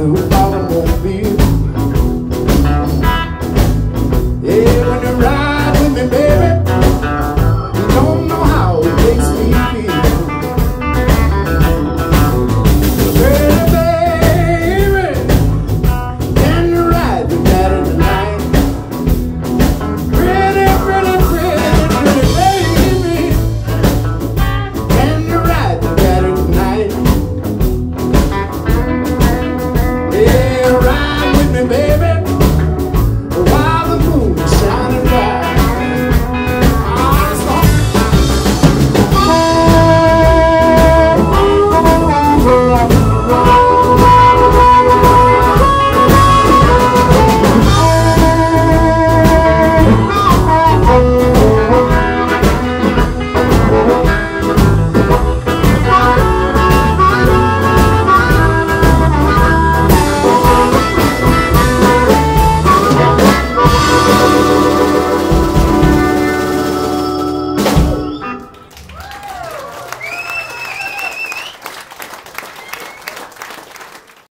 to